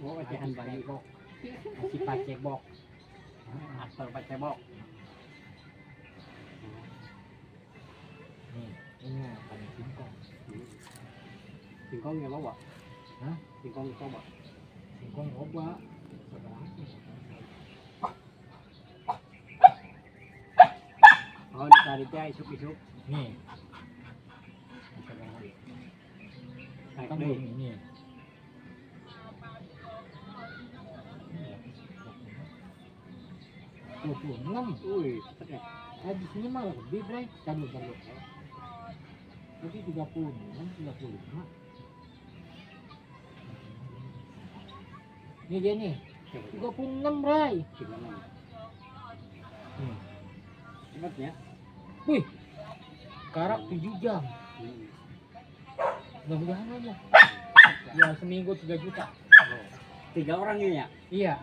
โอ้อาจารย์บาลีบอกสิปาเจกบอกอัดเปิดปาเจกบอกนี่นี่ไงปันชิ้นกองชิ้นกองไงบอกวะฮะชิ้นกองก็บอกชิ้นกองบอกว่าสบายเอาดีใจดีใจชุบไปชุบนี่ข้างบนนี่ 26 wih ya. eh, di sini lebih jadi 36 35 ini dia nih. 36 hmm. Ya. wih karak 7 jam. Mudah-mudahan aja. Hmm. Ya seminggu 3 juta. Tiga orang ini ya? Iya.